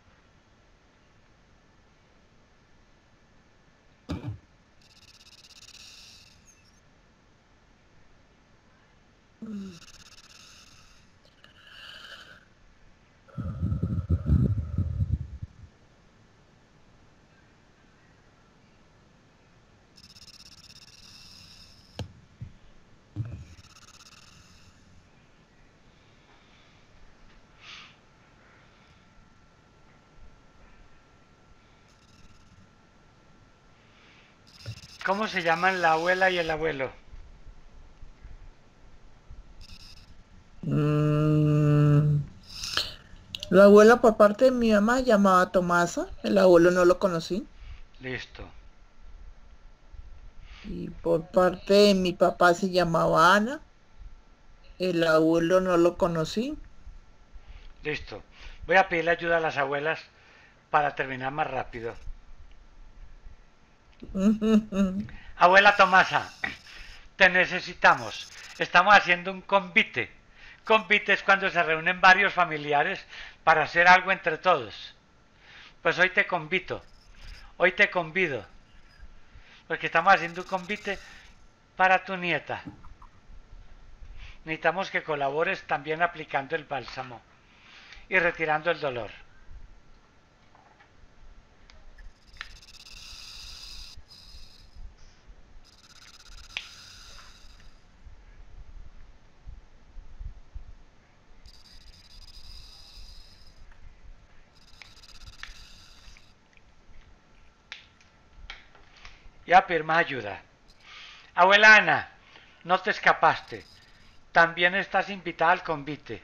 ¿Cómo se llaman la abuela y el abuelo? Mm, la abuela por parte de mi mamá llamaba Tomasa, el abuelo no lo conocí. Listo. Y por parte de mi papá se llamaba Ana. El abuelo no lo conocí. Listo. Voy a pedirle ayuda a las abuelas para terminar más rápido. Abuela Tomasa, te necesitamos. Estamos haciendo un convite. Convite es cuando se reúnen varios familiares para hacer algo entre todos. Pues hoy te convito, hoy te convido, porque estamos haciendo un convite para tu nieta. Necesitamos que colabores también aplicando el bálsamo y retirando el dolor. A pedir más ayuda. Abuela Ana, no te escapaste. También estás invitada al convite.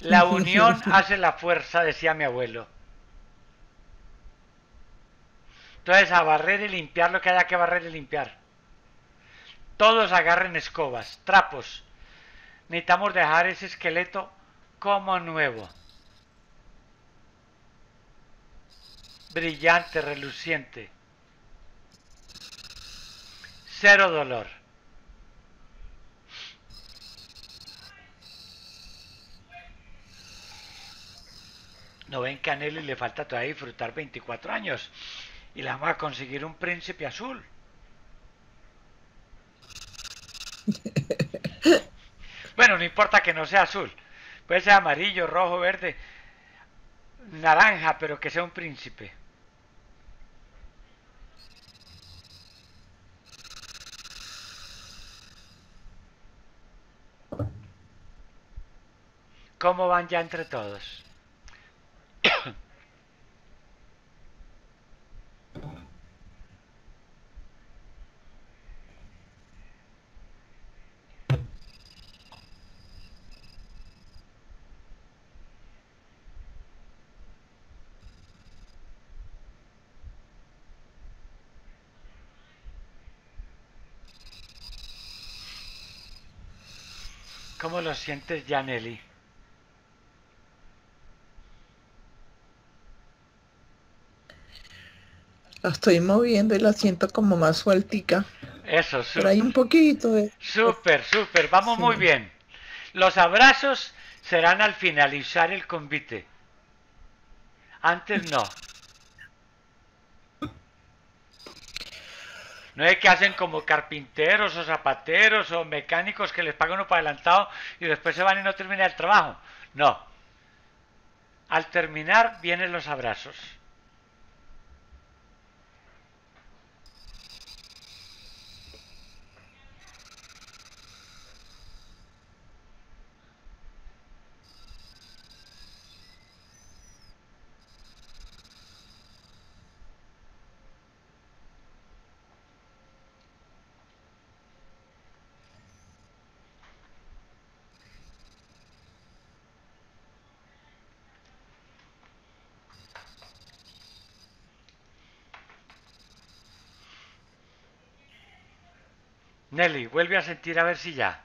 La unión hace la fuerza, decía mi abuelo. Entonces, a barrer y limpiar lo que haya que barrer y limpiar. Todos agarren escobas, trapos. Necesitamos dejar ese esqueleto como nuevo. Brillante, reluciente. Cero dolor. ¿No ven que a Nelly le falta todavía disfrutar 24 años? Y la vamos a conseguir un príncipe azul. Bueno, no importa que no sea azul. Puede ser amarillo, rojo, verde, naranja, pero que sea un príncipe. ¿Cómo van ya entre todos? ¿Cómo lo sientes, Janelli? La estoy moviendo y la siento como más sueltica. Eso, súper. Pero hay un poquito de... Súper, súper, vamos muy bien. Los abrazos serán al finalizar el convite. Antes no. No es que hacen como carpinteros o zapateros o mecánicos que les pagan uno para adelantado y después se van y no termina el trabajo. No. Al terminar vienen los abrazos. Nelly, vuelve a sentir a ver si ya.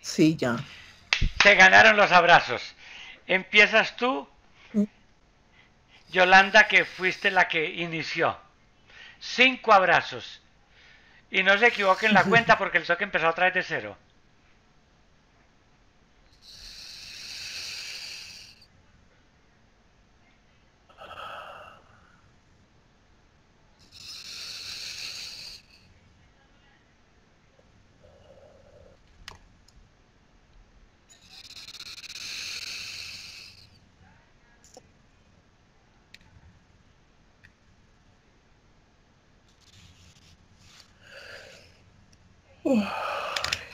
Sí, ya. Se ganaron los abrazos. Empiezas tú, Mm. Yolanda, que fuiste la que inició. Cinco abrazos. Y no se equivoquen la cuenta porque el toque empezó otra vez de cero.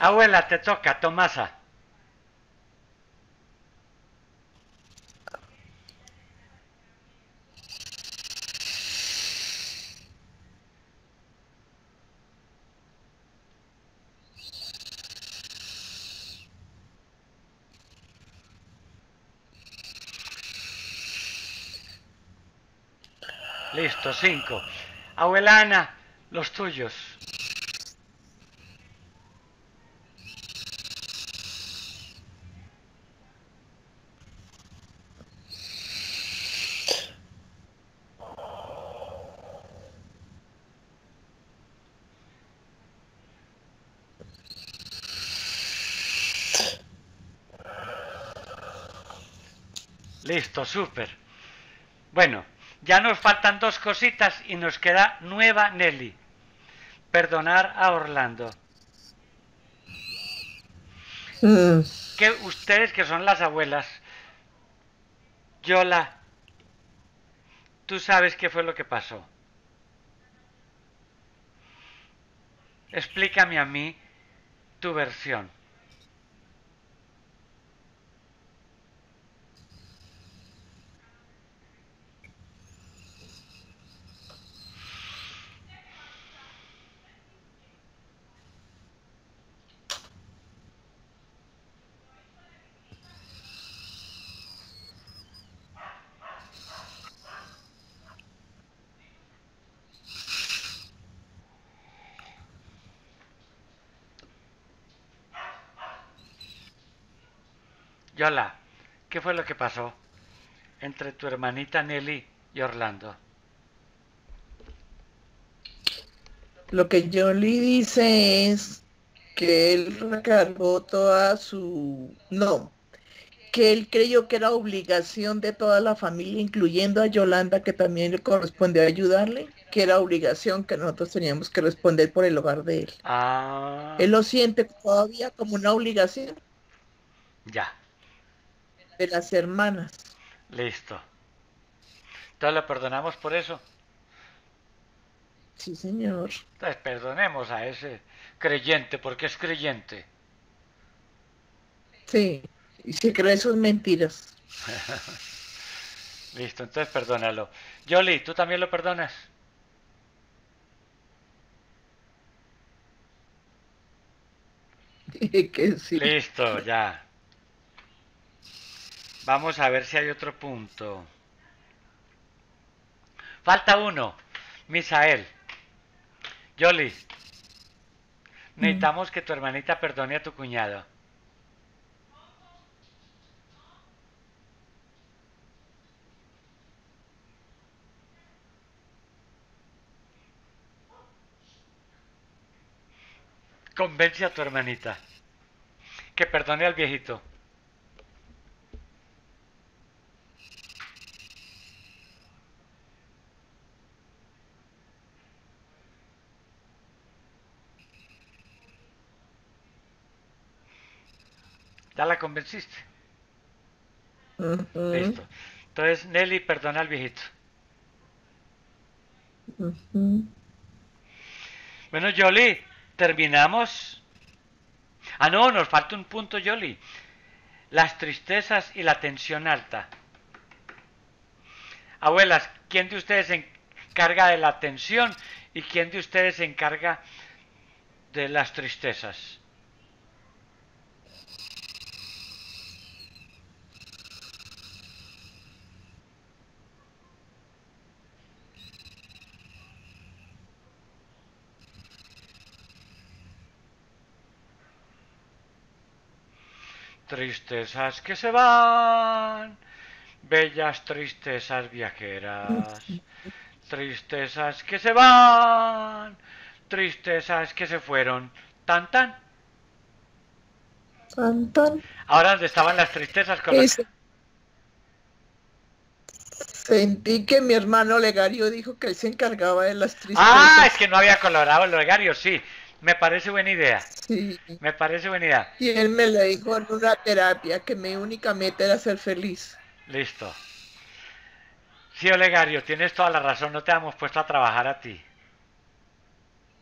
Abuela, te toca, Tomasa. Listo, cinco. Abuelana, los tuyos. Listo, súper. Bueno, ya nos faltan dos cositas y nos queda nueva Nelly. Perdonar a Orlando. Mm, Que ustedes que son las abuelas, Yola, tú sabes qué fue lo que pasó. Explícame a mí tu versión. Yola, ¿qué fue lo que pasó entre tu hermanita Nelly y Orlando? Lo que Jolie dice es que él recargó toda su... No, que él creyó que era obligación de toda la familia, incluyendo a Yolanda, que también le correspondió ayudarle, que era obligación que nosotros teníamos que responder por el hogar de él. Ah, Él lo siente todavía como una obligación ya, de las hermanas. listo. Entonces lo perdonamos por eso. Sí, señor. Entonces perdonemos a ese creyente porque es creyente. Sí. Y se cree sus mentiras. Listo, entonces perdónalo. Yoli, ¿tú también lo perdonas? que sí. Listo, ya. Vamos a ver si hay otro punto. Falta uno. Misael. Yoli. Necesitamos que tu hermanita perdone a tu cuñado. Convence a tu hermanita. Que perdone al viejito. ¿Ya la convenciste? Listo. Entonces, Nelly, perdona al viejito. Bueno, Yoli, terminamos. Ah, no, nos falta un punto, Yoli. Las tristezas y la tensión alta. Abuelas, ¿quién de ustedes se encarga de la tensión y quién de ustedes se encarga de las tristezas? Tristezas que se van, bellas tristezas viajeras, tristezas que se van, tristezas que se fueron, tan tan. Tan, tan. Ahora donde estaban las tristezas con. Ese- Sentí que mi hermano Legario dijo que él se encargaba de las tristezas. Ah, es que no había colorado el legario, sí. Me parece buena idea. Sí. Me parece buena idea. Y él me lo dijo en una terapia que mi única meta era ser feliz. Listo. Sí, Olegario, tienes toda la razón. No te hemos puesto a trabajar a ti.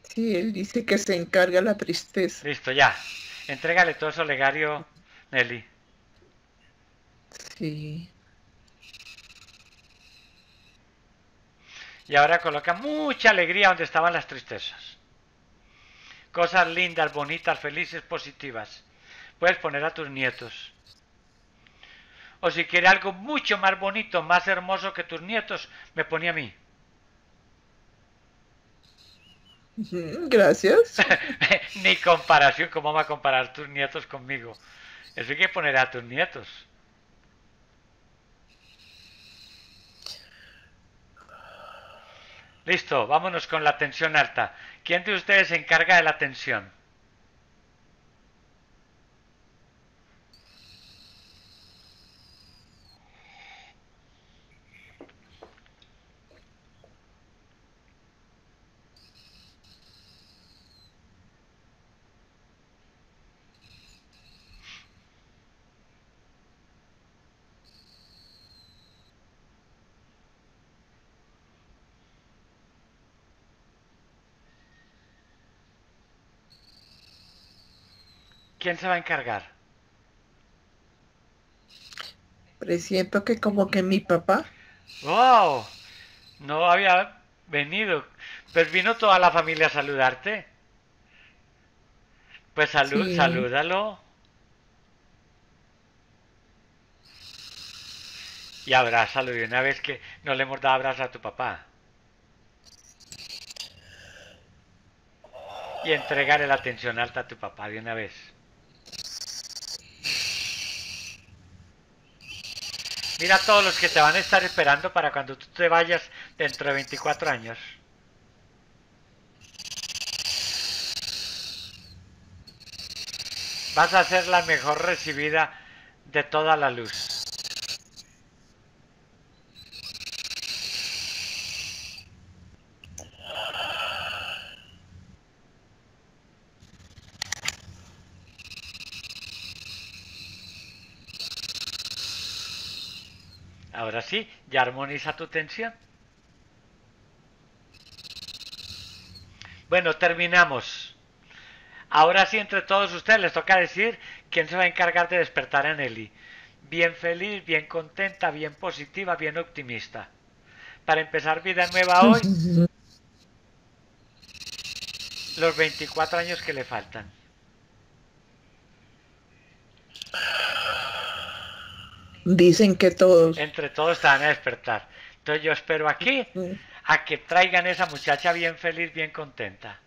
Sí, él dice que se encarga la tristeza. Listo, ya. Entrégale todo eso, Olegario, Nelly. Sí. Y ahora coloca mucha alegría donde estaban las tristezas. Cosas lindas, bonitas, felices, positivas. Puedes poner a tus nietos. O si quiere algo mucho más bonito, más hermoso que tus nietos, me pone a mí. Gracias. Ni comparación, ¿cómo va a comparar tus nietos conmigo? Eso hay que poner a tus nietos. Listo, vámonos con la tensión alta. ¿Quién de ustedes se encarga de la tensión? ¿Quién se va a encargar? Presiento que como que mi papá. ¡Wow! No había venido. Pues vino toda la familia a saludarte. Pues salud, Sí. salúdalo. Y abrázalo de una vez que no le hemos dado abrazo a tu papá. Y entregarle la atención alta a tu papá de una vez. Mira todos los que te van a estar esperando para cuando tú te vayas dentro de 24 años. Vas a ser la mejor recibida de toda la luz. Ahora sí, ya armoniza tu tensión. Bueno, terminamos. Ahora sí, entre todos ustedes les toca decir quién se va a encargar de despertar a Nelly. Bien feliz, bien contenta, bien positiva, bien optimista. Para empezar vida nueva hoy, los 24 años que le faltan. Dicen que todos. Entre todos te van a despertar. Entonces yo espero aquí a que traigan esa muchacha bien feliz, bien contenta.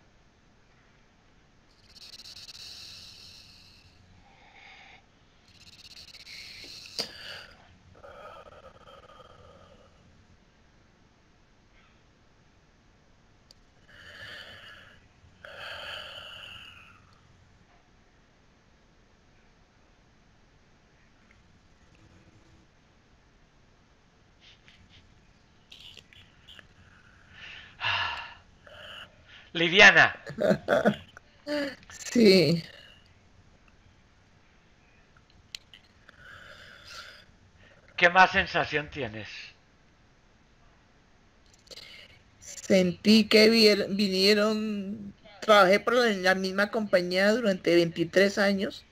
Liviana, Sí. ¿qué más sensación tienes? Sentí que vinieron, trabajé por la, la misma compañía durante 23 años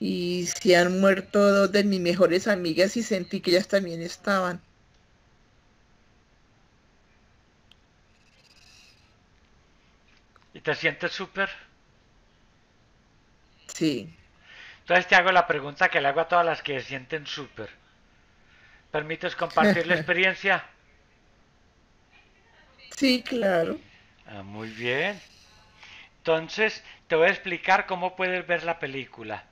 y se han muerto dos de mis mejores amigas y sentí que ellas también estaban. Te sientes súper? Sí. Entonces te hago la pregunta que le hago a todas las que se sienten súper. ¿Permites compartir la experiencia? Sí, claro. Ah, muy bien. Entonces te voy a explicar cómo puedes ver la película.